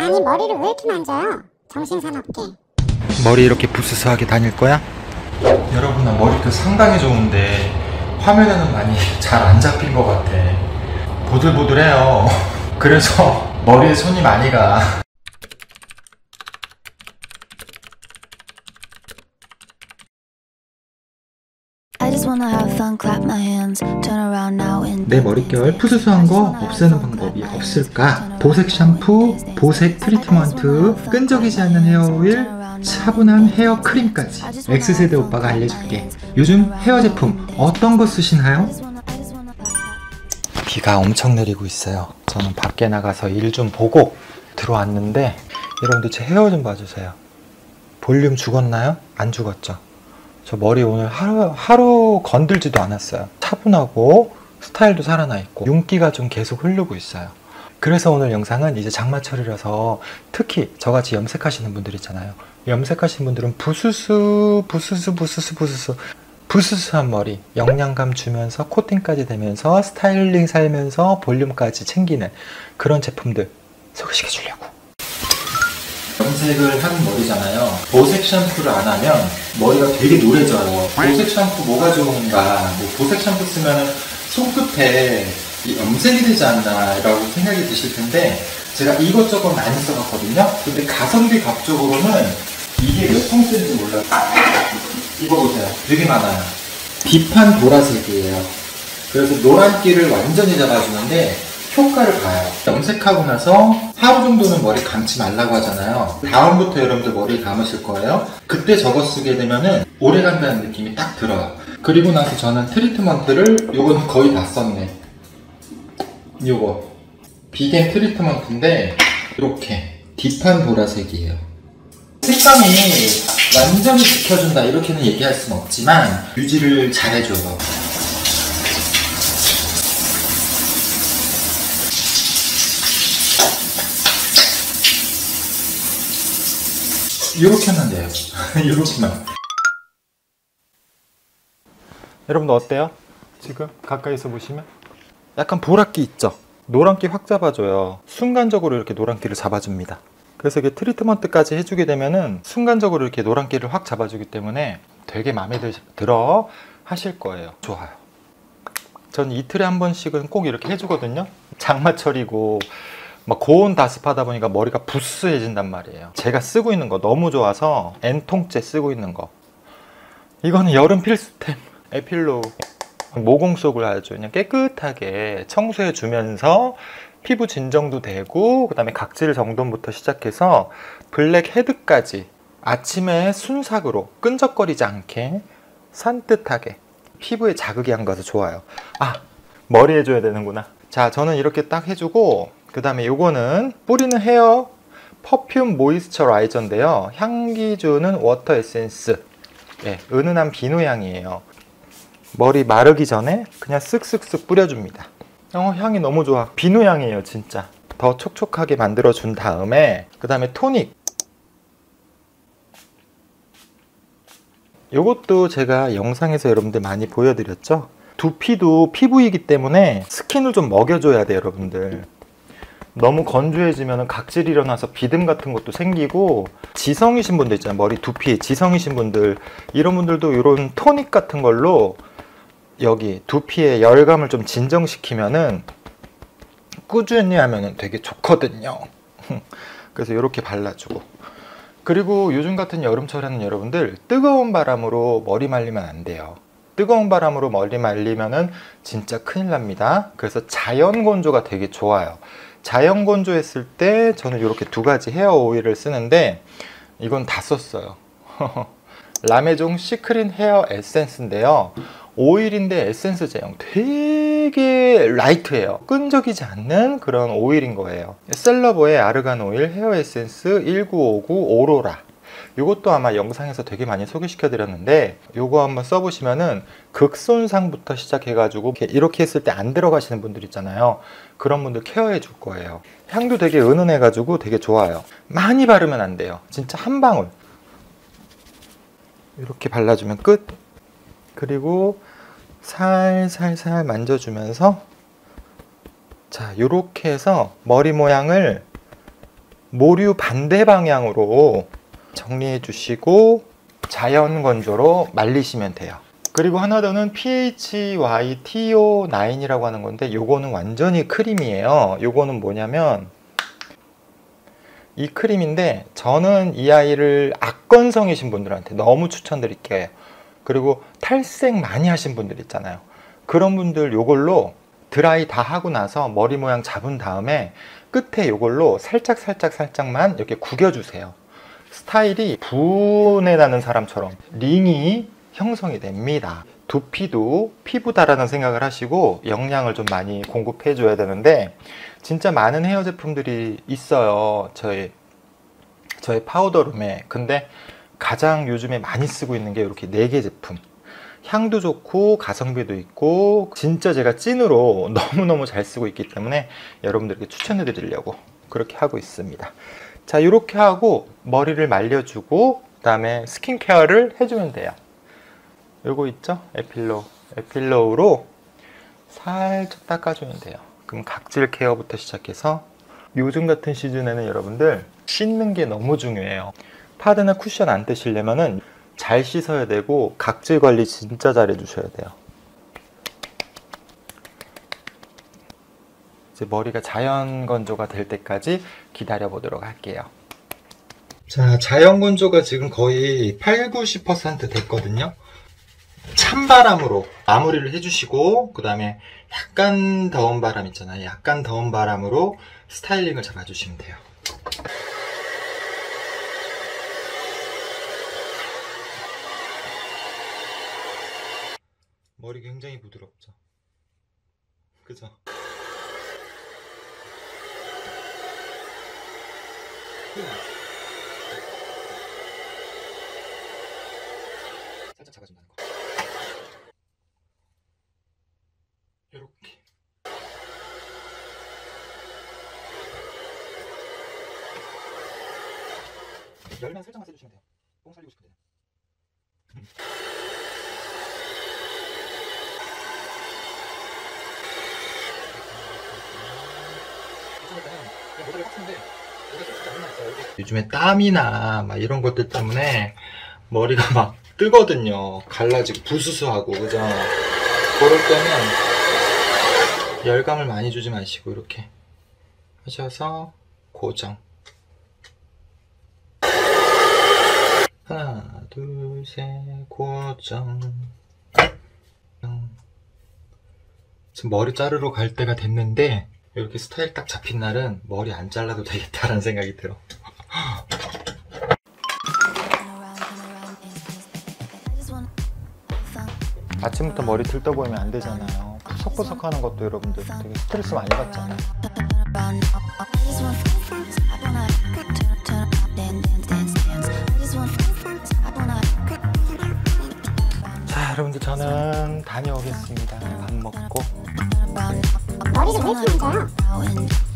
아니 머리를 왜 이렇게 만져요? 정신사납게. 머리 이렇게 부스스하게 다닐 거야? 여러분 나 머리도 상당히 좋은데 화면에는 많이 잘 안 잡힌 것 같아 보들보들해요 그래서 머리에 손이 많이 가 내 머릿결 푸스스한 거 없애는 방법이 없을까? 보색 샴푸, 보색 트리트먼트, 끈적이지 않는 헤어 오일, 차분한 헤어 크림까지 X세대 오빠가 알려줄게 요즘 헤어 제품 어떤 거 쓰시나요? 비가 엄청 내리고 있어요 저는 밖에 나가서 일 좀 보고 들어왔는데 여러분들 제 헤어 좀 봐주세요 볼륨 죽었나요? 안 죽었죠? 저 머리 오늘 하루, 하루 건들지도 않았어요. 차분하고 스타일도 살아나 있고 윤기가 좀 계속 흐르고 있어요. 그래서 오늘 영상은 이제 장마철이라서 특히 저같이 염색하시는 분들 있잖아요. 염색하시는 분들은 부스스 부스스 부스스 부스스 부스스한 머리 영양감 주면서 코팅까지 되면서 스타일링 살면서 볼륨까지 챙기는 그런 제품들 소개시켜 주려고 염색을 하는 머리잖아요. 보색 샴푸를 안 하면 머리가 되게 노래져요. 보색 샴푸 뭐가 좋은가? 뭐 보색 샴푸 쓰면 손끝에 이 염색이 되지 않나라고 생각이 드실 텐데 제가 이것저것 많이 써봤거든요. 근데 가성비 값적으로는 이게 몇 통째인지 몰라요. 이거 보세요. 되게 많아요. 비판 보라색이에요. 그래서 노란기를 완전히 잡아주는데 효과를 봐요. 염색하고 나서 하루 정도는 머리 감지 말라고 하잖아요. 다음부터 여러분들 머리 감으실 거예요. 그때 저거 쓰게 되면은 오래 간다는 느낌이 딱 들어요. 그리고 나서 저는 트리트먼트를 요거는 거의 다 썼네. 요거 비겐 트리트먼트인데 이렇게 딥한 보라색이에요. 색감이 완전히 지켜준다 이렇게는 얘기할 수는 없지만 유지를 잘해줘요. 이렇게 하면 돼요. 이렇게만. 여러분들 어때요? 지금 가까이서 보시면 약간 보랏기 있죠? 노란기 확 잡아줘요. 순간적으로 이렇게 노란기를 잡아줍니다. 그래서 이게 트리트먼트까지 해주게 되면은 순간적으로 이렇게 노란기를 확 잡아주기 때문에 되게 마음에 들, 들어 하실 거예요. 좋아요. 전 이틀에 한 번씩은 꼭 이렇게 해주거든요. 장마철이고 막 고온 다습하다 보니까 머리가 부스해진단 말이에요. 제가 쓰고 있는 거 너무 좋아서 N통째 쓰고 있는 거. 이거는 여름 필수템. 에필로 모공 속을 아주 그냥 깨끗하게 청소해 주면서 피부 진정도 되고 그 다음에 각질 정돈부터 시작해서 블랙 헤드까지 아침에 순삭으로 끈적거리지 않게 산뜻하게 피부에 자극이 안 가서 좋아요. 아 머리 해줘야 되는구나. 자 저는 이렇게 딱 해주고 그 다음에 요거는 뿌리는 헤어 퍼퓸 모이스처라이저인데요. 향기 주는 water essence. 예, 은은한 비누 향이에요. 머리 마르기 전에 그냥 쓱쓱쓱 뿌려줍니다. 어, 향이 너무 좋아. 비누 향이에요, 진짜. 더 촉촉하게 만들어 준 다음에 그 다음에 토닉. 요것도 제가 영상에서 여러분들 많이 보여드렸죠? 두피도 피부이기 때문에 스킨을 좀 먹여줘야 돼요, 여러분들. 너무 건조해지면 각질이 일어나서 비듬 같은 것도 생기고 지성이신 분들 있잖아요. 머리 두피 지성이신 분들. 이런 분들도 이런 토닉 같은 걸로 여기 두피의 열감을 좀 진정시키면은 꾸준히 하면은 되게 좋거든요. 그래서 이렇게 발라주고. 그리고 요즘 같은 여름철에는 여러분들 뜨거운 바람으로 머리 말리면 안 돼요. 뜨거운 바람으로 머리 말리면은 진짜 큰일 납니다. 그래서 자연 건조가 되게 좋아요 자연 건조했을 때 저는 이렇게 두 가지 헤어 오일을 쓰는데 이건 다 썼어요. 라메종 시크린 헤어 에센스인데요. 오일인데 에센스 제형 되게 light해요. 끈적이지 않는 그런 오일인 거예요. 셀러버의 아르간 오일 헤어 에센스 1959 오로라 이것도 아마 영상에서 되게 많이 소개시켜 드렸는데 이거 한번 써보시면은 극손상부터 시작해 가지고 이렇게 했을 때 안 들어가시는 분들 있잖아요. 그런 분들 케어해 줄 거예요. 향도 되게 은은해 가지고 되게 좋아요. 많이 바르면 안 돼요. 진짜 한 방울. 이렇게 발라주면 끝. 그리고 살살살 만져주면서 자 이렇게 해서 머리 모양을 모류 반대 방향으로 정리해 주시고 자연 건조로 말리시면 돼요. 그리고 하나 더는 PHYTO9 이라고 하는 건데 요거는 완전히 크림이에요. 요거는 뭐냐면 이 크림인데 저는 이 아이를 악건성이신 분들한테 너무 추천드릴게요. 그리고 탈색 많이 하신 분들 있잖아요. 그런 분들 요걸로 드라이 다 하고 나서 머리 모양 잡은 다음에 끝에 요걸로 살짝 살짝 살짝만 이렇게 구겨주세요. 스타일이 분해 나는 사람처럼 링이 형성이 됩니다. 두피도 피부다라는 생각을 하시고 영양을 좀 많이 공급해 줘야 되는데 진짜 많은 헤어 제품들이 있어요. 저희 저희 파우더룸에. 근데 가장 요즘에 많이 쓰고 있는 게 이렇게 네개 제품. 향도 좋고 가성비도 있고 진짜 제가 찐으로 너무너무 잘 쓰고 있기 때문에 여러분들께 추천해 드리려고 그렇게 하고 있습니다. 자, 이렇게 하고 머리를 말려주고 그 다음에 스킨케어를 해주면 돼요. 요거 있죠? 에필로. 에필로우로 살짝 닦아주면 돼요. 그럼 각질 케어부터 시작해서 요즘 같은 시즌에는 여러분들 씻는 게 너무 중요해요. 파드나 쿠션 안 떼시려면은 잘 씻어야 되고 각질 관리 진짜 잘 해주셔야 돼요. 이제 머리가 자연 건조가 될 때까지 기다려 보도록 할게요. 자, 자연 건조가 지금 거의 8, 90% 됐거든요. 찬바람으로 마무리를 해주시고 그 다음에 약간 더운 바람 있잖아요. 약간 더운 바람으로 스타일링을 잡아주시면 돼요. 머리 굉장히 부드럽죠. 그죠? 살짝 잡아준다는 거. 이렇게. 열면 살짝만 세주시면 돼요. 뽕 살리고 싶은데. 요즘에 땀이나 막 이런 것들 때문에 머리가 막 뜨거든요. 갈라지고 부스스하고 그죠? 그럴 때는 열감을 많이 주지 마시고 이렇게 하셔서 고정. 하나, 둘, 셋, 고정. 지금 머리 자르러 갈 때가 됐는데 이렇게 스타일 딱 잡힌 날은 머리 안 잘라도 되겠다라는 생각이 들어. 아침부터 머리 들떠 보이면 안 되잖아요. 푸석푸석 하는 것도 여러분들 되게 스트레스 많이 받잖아요. 자, 여러분들 저는 다녀오겠습니다. 밥 먹고. 머리를 왜 이렇게 around,